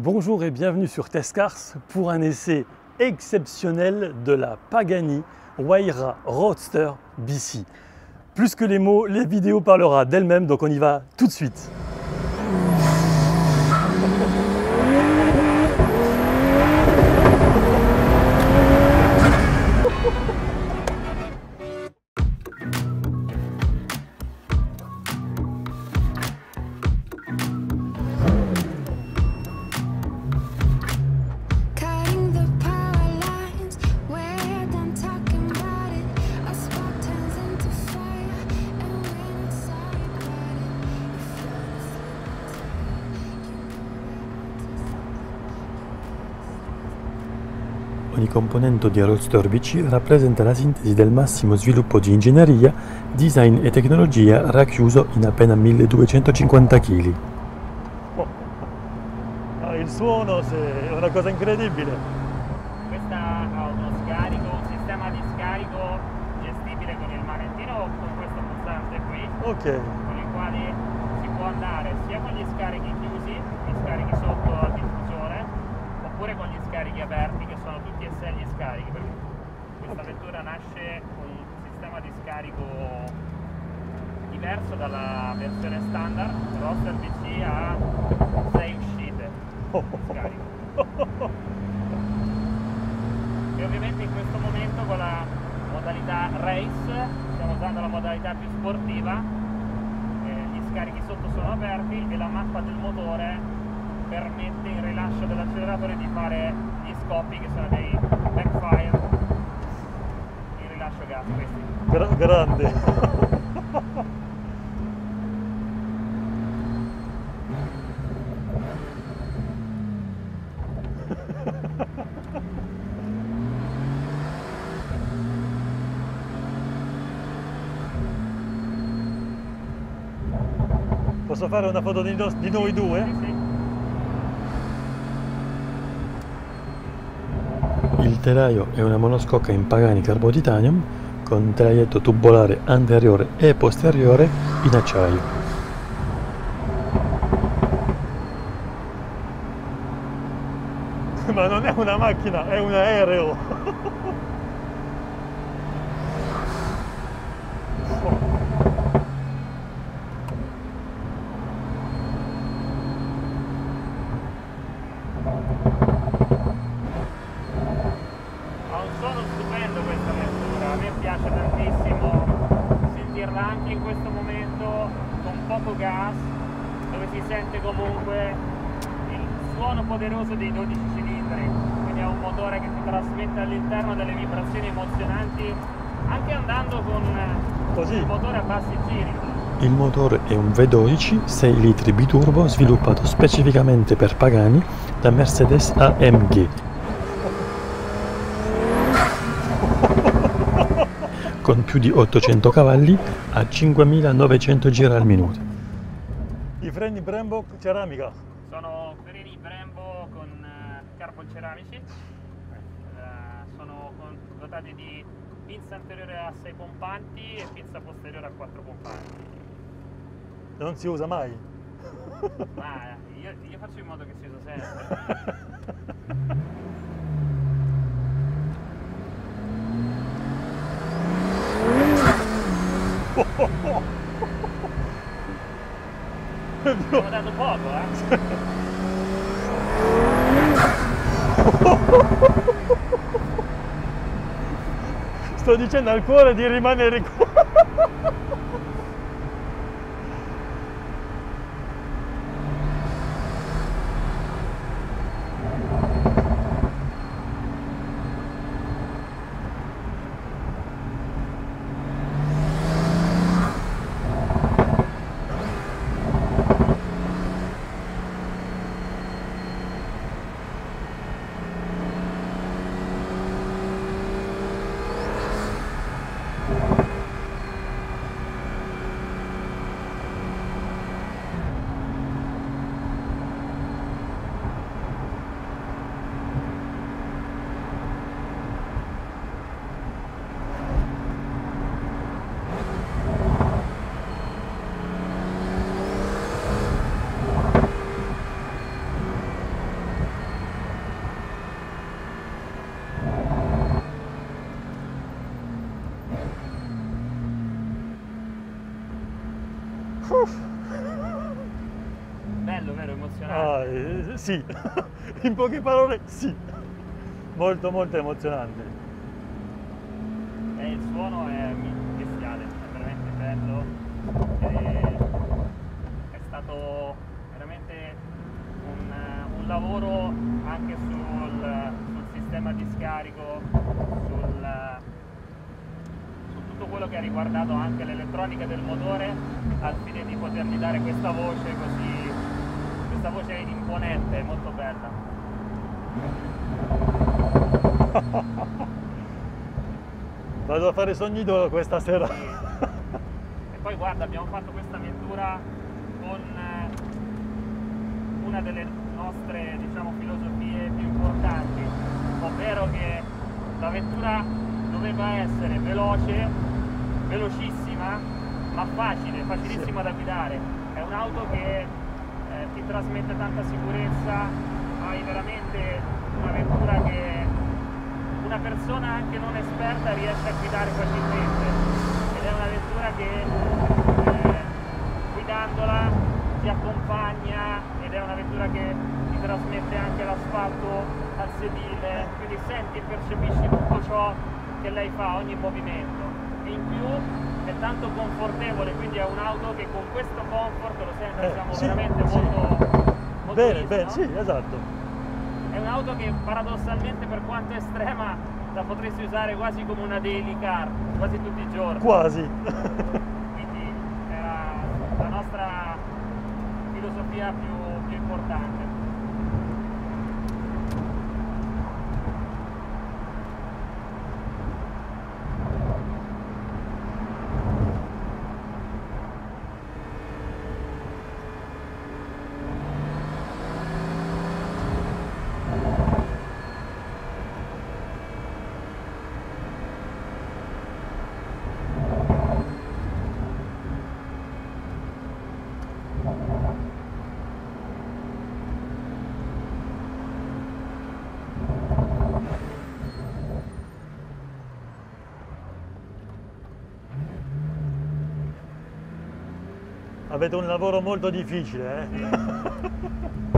Bonjour et bienvenue sur Tescars pour un essai exceptionnel de la Pagani Huayra Roadster BC. Plus que les mots, les vidéos parlera d'elles-mêmes, donc on y va tout de suite. Ogni componente di BC rappresenta la sintesi del massimo sviluppo di ingegneria, design e tecnologia racchiuso in appena 1250 kg. il suono è una cosa incredibile. Questa ha uno scarico, un sistema di scarico gestibile con il manettino o con questo pulsante qui, Ok, con il quale si può andare sia con gli scarichi chiusi, gli scarichi sotto al diffusore, oppure con gli scarichi aperti che sono tutti e sei gli scarichi, perché questa vettura nasce con un sistema di scarico diverso dalla versione standard, il Roadster BC ha 6 uscite di scarico. e ovviamente in questo momento con la modalità race stiamo usando la modalità più sportiva eh, gli scarichi sotto sono aperti e la mappa del motore permette il rilascio dell'acceleratore di fare gli scoppi che sono dei backfire gas questi Gra- grande. Posso fare una foto di, di noi due? sì, sì. Il telaio è una monoscocca in Pagani Carbo Titanium con telaietto tubolare anteriore e posteriore in acciaio. Ma non è una macchina, è un aereo. Ha un suono stupendo questa vettura, a me piace tantissimo sentirla anche in questo momento con poco gas, si sente comunque il suono poderoso dei 12 cilindri, quindi è un motore che ti trasmette all'interno delle vibrazioni emozionanti anche andando con Così. il motore a bassi giri. Il motore è un V12 6 litri biturbo sviluppato specificamente per Pagani da Mercedes AMG. Con più di 800 cavalli a 5900 giri al minuto. I freni Brembo ceramica. Sono freni Brembo con eh, carbon ceramici, Eh, sono con- dotati di pinza anteriore a 6 pompanti e pinza posteriore a 4 pompanti. Non si usa mai. Ma eh, io, io faccio in modo che si usa sempre. Abbiamo dato poco, eh? Sto dicendo al cuore di rimanere qua. Eh, sì, in poche parole sì, molto molto emozionante. E il suono è bestiale, è veramente bello. E è stato veramente un, un lavoro anche sul, sul sistema di scarico, sul, su tutto quello che ha riguardato anche l'elettronica del motore al fine di potergli dare questa voce così, questa voce imponente, molto bella. Vado a fare sogni d'oro questa sera. E poi guarda, abbiamo fatto questa avventura con eh, una delle nostre diciamo, filosofie più importanti, ovvero che l'avventura doveva essere veloce, velocissima, ma facile, facilissima da guidare. È un'auto che ti trasmette tanta sicurezza, hai veramente un'avventura che una persona anche non esperta riesce a guidare facilmente ed è un'avventura che eh, guidandola ti accompagna ed è un'avventura che ti trasmette anche l'asfalto al sedile, quindi senti e percepisci tutto ciò che lei fa, ogni movimento. E in più è tanto confortevole, quindi è un'auto che con questo comfort lo senti Eh, diciamo, sì, veramente sì. molto, molto Bene, bene, no? sì, esatto. È un'auto che paradossalmente per quanto estrema la potresti usare quasi come una daily car, quasi tutti i giorni. Quasi. Quindi era la nostra filosofia più, più importante. Avete un lavoro molto difficile, eh?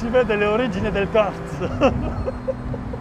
Si vede le origini del kart.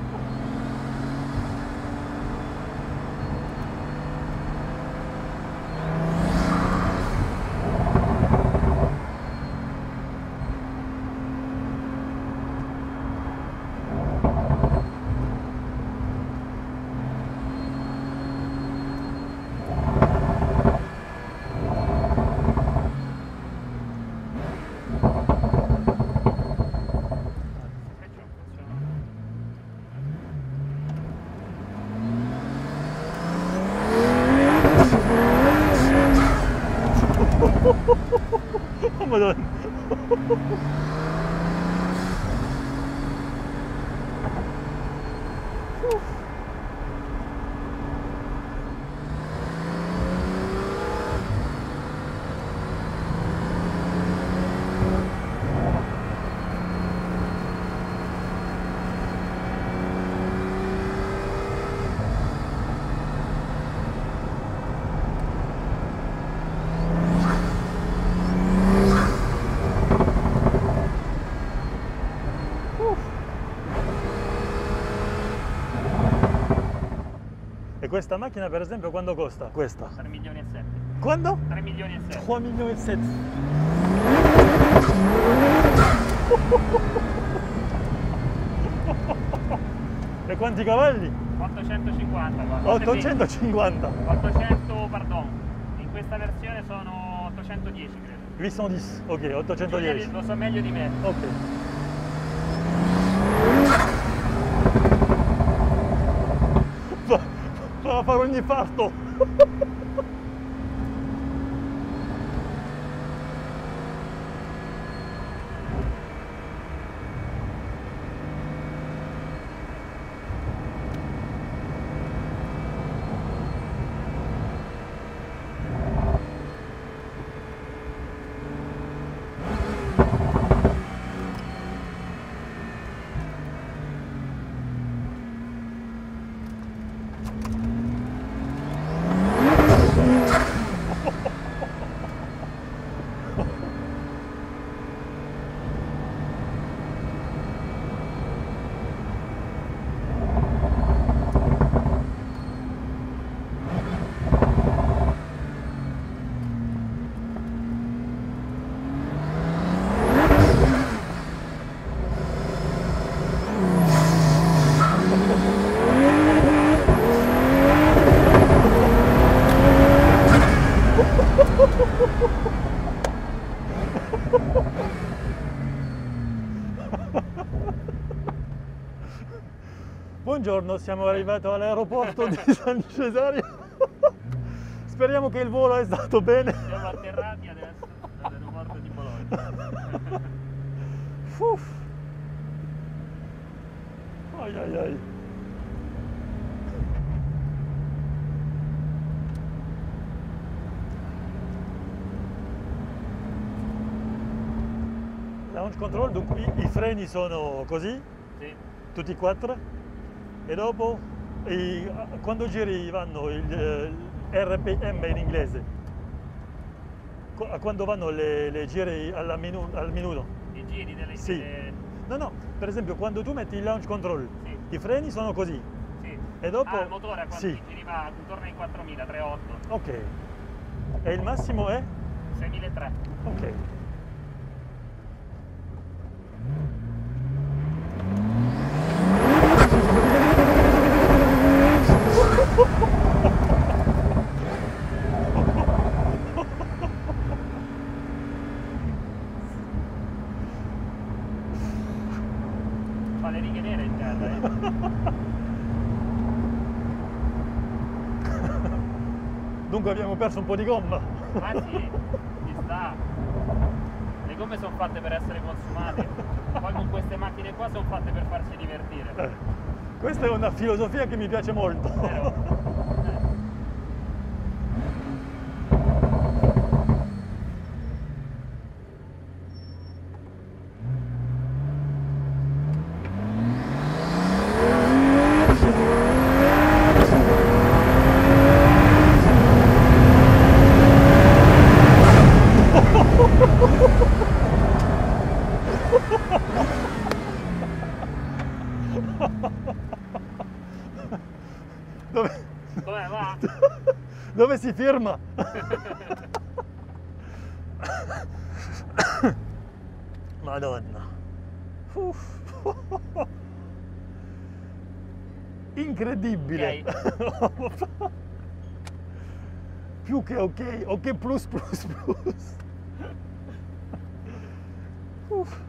questa macchina per esempio quando costa? Questa. 3 milioni e 7. Quando? 3 milioni e 7. 3 milioni e 7. E quanti cavalli? 850 guarda. 850. 800, pardon. In questa versione sono 810 credo. 810. Ok, Giulia 810. lo so meglio di me. Ok. Fa, fa fare ogni parto. Buongiorno, siamo arrivati all'aeroporto di San Cesario. Speriamo che il volo è stato bene. Siamo atterrati adesso dall'aeroporto di Bologna. Uff. Ai ai ai. Launch control, dunque i, i freni sono così, Sì. tutti e quattro, e dopo i- quando giri vanno il, eh, RPM in inglese, Qu- quando vanno le, le giri minu- al minuto. I giri delle Sì. No, no, per esempio quando tu metti il launch control, Sì. i freni sono così. Sì. E dopo- Ah, il motore quando sì. giri va intorno ai 4000, 3.8, Ok. E il massimo è? 6.300. Ok. Fa le righe nere in terra, eh. Dunque abbiamo perso un po' di gomma. Ah sì, ci sta. Le gomme sono fatte per essere consumate. Poi con queste macchine qua sono fatte per farci divertire. Eh, Questa è una filosofia che mi piace molto. Dove si firma? Madonna. Incredibile. Più che ok, ok plus plus plus. Uff.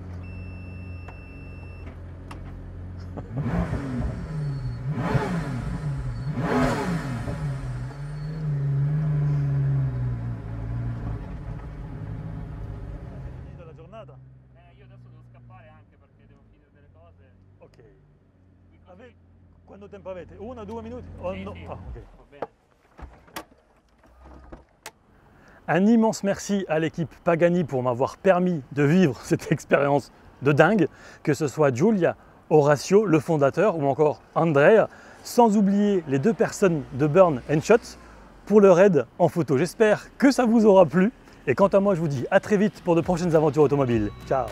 Tempo avete? Uno, due minuti? O Sì, no? sì, Ah. Un immense merci à l'équipe Pagani pour m'avoir permis de vivre cette expérience de dingue, que ce soit Giulia, Horacio, le fondateur, ou encore Andrea, sans oublier les deux personnes de Burn and Shot pour leur aide en photo. J'espère que ça vous aura plu. Et quant à moi, je vous dis à très vite pour de prochaines aventures automobiles. Ciao